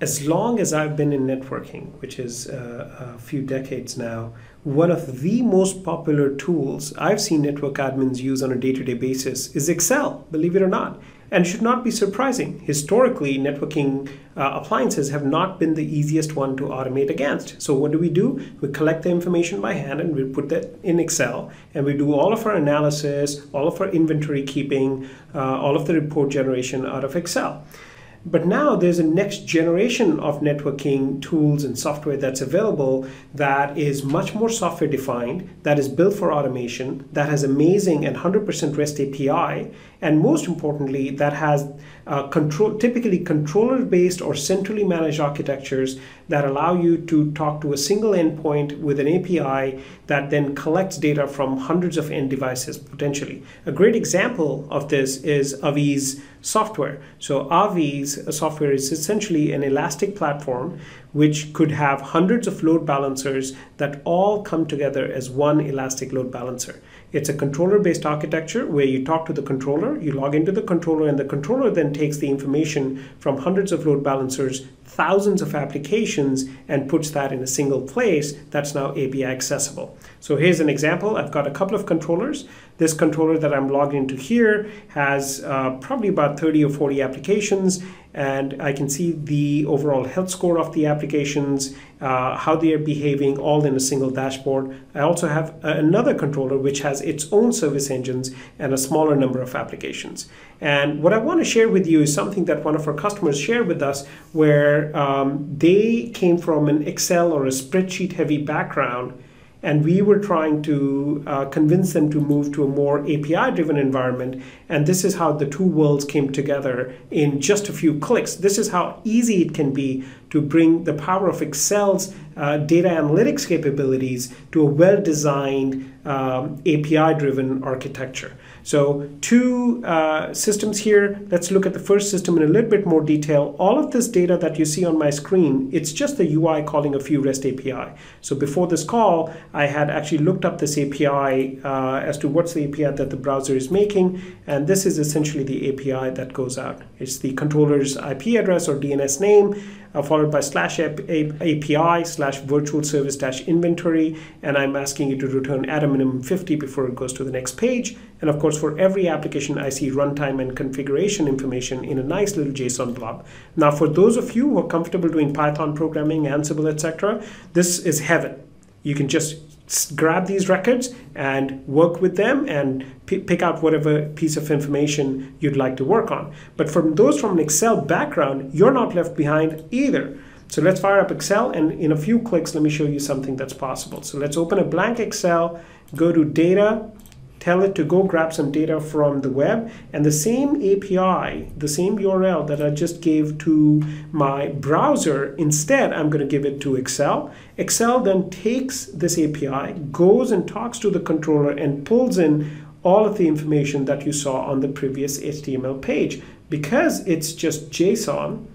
as long as I've been in networking, which is uh, a few decades now, one of the most popular tools I've seen network admins use on a day to day basis is Excel, believe it or not. And should not be surprising. Historically, networking uh, appliances have not been the easiest one to automate against. So, what do we do? We collect the information by hand and we put that in Excel and we do all of our analysis, all of our inventory keeping, uh, all of the report generation out of Excel. But now there's a next generation of networking tools and software that's available that is much more software defined, that is built for automation, that has amazing and 100% REST API, and most importantly, that has uh, control, typically controller based or centrally managed architectures that allow you to talk to a single endpoint with an API that then collects data from hundreds of end devices potentially. A great example of this is Avi's software. So Avi's software is essentially an elastic platform which could have hundreds of load balancers that all come together as one elastic load balancer. It's a controller based architecture where you talk to the controller, you log into the controller, and the controller then takes the information from hundreds of load balancers, thousands of applications, and puts that in a single place that's now API accessible. So here's an example. I've got a couple of controllers. This controller that I'm logged into here has uh, probably about 30 or 40 applications, and I can see the overall health score of the applications, uh, how they are behaving, all in a single dashboard. I also have another controller which has its own service engines and a smaller number of applications. And what I want to share with you is something that one of our customers shared with us where um, they came from an Excel or a spreadsheet heavy background and we were trying to uh, convince them to move to a more API driven environment. And this is how the two worlds came together in just a few clicks. This is how easy it can be to bring the power of Excel's uh, data analytics capabilities to a well designed um, API driven architecture. So two uh, systems here. Let's look at the first system in a little bit more detail. All of this data that you see on my screen, it's just the UI calling a few REST API. So before this call, I had actually looked up this API uh, as to what's the API that the browser is making. And this is essentially the API that goes out. It's the controller's IP address or DNS name uh, followed by slash API slash virtual service dash inventory. And I'm asking you to return at a minimum 50 before it goes to the next page. And of course, for every application, I see runtime and configuration information in a nice little JSON blob. Now, for those of you who are comfortable doing Python programming, Ansible, etc., this is heaven. You can just grab these records and work with them and pick out whatever piece of information you'd like to work on. But for those from an Excel background, you're not left behind either. So let's fire up Excel and in a few clicks, let me show you something that's possible. So let's open a blank Excel, go to data, tell it to go grab some data from the web and the same API, the same URL that I just gave to my browser, instead I'm going to give it to Excel. Excel then takes this API, goes and talks to the controller and pulls in all of the information that you saw on the previous HTML page. Because it's just JSON,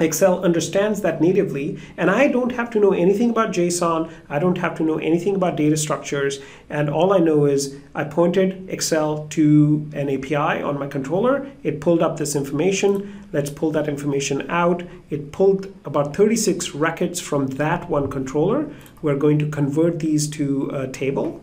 Excel understands that natively, and I don't have to know anything about JSON. I don't have to know anything about data structures. And all I know is I pointed Excel to an API on my controller. It pulled up this information. Let's pull that information out. It pulled about 36 records from that one controller. We're going to convert these to a table.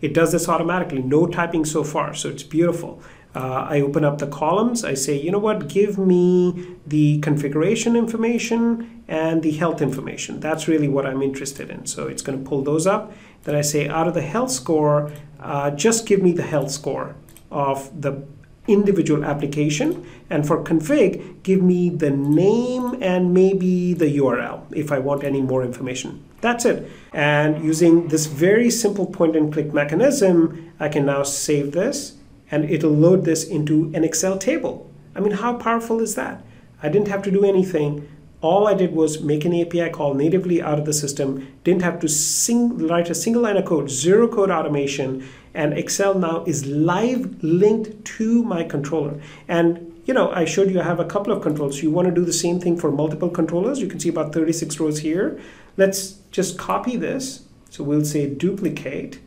It does this automatically, no typing so far, so it's beautiful. Uh, I open up the columns. I say, you know what, give me the configuration information and the health information. That's really what I'm interested in. So it's going to pull those up. Then I say, out of the health score, uh, just give me the health score of the individual application. And for config, give me the name and maybe the URL if I want any more information. That's it. And using this very simple point and click mechanism, I can now save this and it'll load this into an Excel table. I mean, how powerful is that? I didn't have to do anything. All I did was make an API call natively out of the system, didn't have to sing, write a single line of code, zero code automation, and Excel now is live linked to my controller. And you know, I showed you I have a couple of controls. You want to do the same thing for multiple controllers. You can see about 36 rows here. Let's just copy this. So we'll say duplicate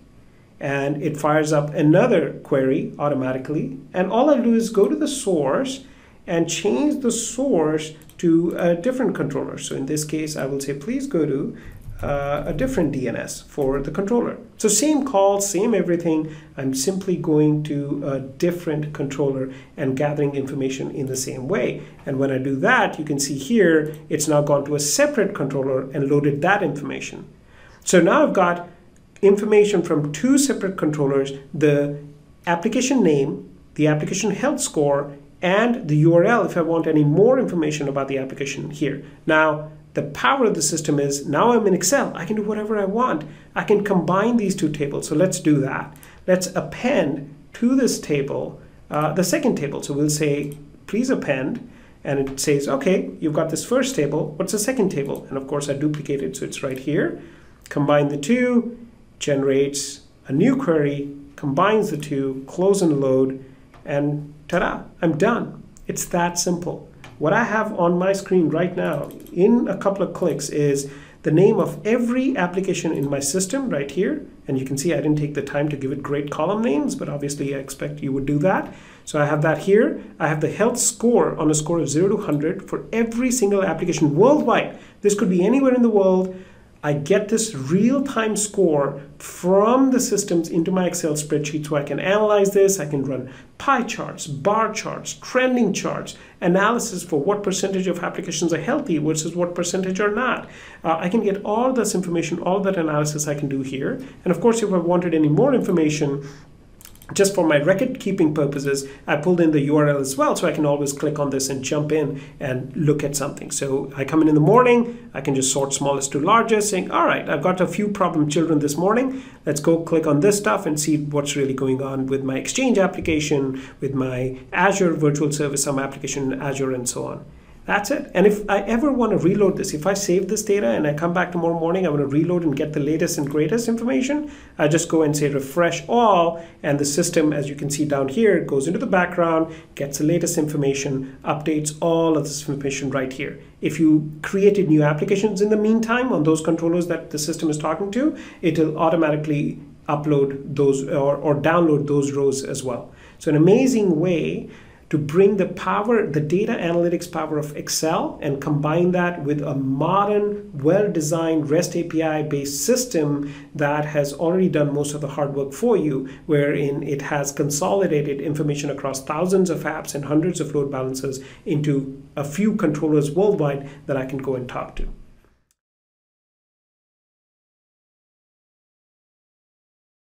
and it fires up another query automatically. And all I do is go to the source and change the source to a different controller. So in this case, I will say, please go to uh, a different DNS for the controller. So same call, same everything. I'm simply going to a different controller and gathering information in the same way. And when I do that, you can see here, it's now gone to a separate controller and loaded that information. So now I've got information from two separate controllers, the application name, the application health score, and the URL if I want any more information about the application here. Now, the power of the system is now I'm in Excel. I can do whatever I want. I can combine these two tables. So let's do that. Let's append to this table uh, the second table. So we'll say, please append. And it says, okay, you've got this first table. What's the second table? And of course, I duplicate it. So it's right here. Combine the two, generates a new query, combines the two, close and load, and ta-da, I'm done. It's that simple. What I have on my screen right now in a couple of clicks is the name of every application in my system right here. And you can see I didn't take the time to give it great column names, but obviously I expect you would do that. So I have that here. I have the health score on a score of 0 to 100 for every single application worldwide. This could be anywhere in the world. I get this real-time score from the systems into my Excel spreadsheet so I can analyze this. I can run pie charts, bar charts, trending charts, analysis for what percentage of applications are healthy versus what percentage are not. Uh, I can get all this information, all that analysis I can do here. And of course, if I wanted any more information, just for my record keeping purposes, I pulled in the URL as well so I can always click on this and jump in and look at something. So I come in in the morning, I can just sort smallest to largest saying, all right, I've got a few problem children this morning. Let's go click on this stuff and see what's really going on with my Exchange application, with my Azure Virtual Service, some application Azure and so on. That's it. And if I ever want to reload this, if I save this data and I come back tomorrow morning, I want to reload and get the latest and greatest information, I just go and say refresh all, and the system, as you can see down here, goes into the background, gets the latest information, updates all of this information right here. If you created new applications in the meantime on those controllers that the system is talking to, it'll automatically upload those or, or download those rows as well. So an amazing way to bring the power, the data analytics power of Excel and combine that with a modern, well-designed REST API-based system that has already done most of the hard work for you, wherein it has consolidated information across thousands of apps and hundreds of load balancers into a few controllers worldwide that I can go and talk to.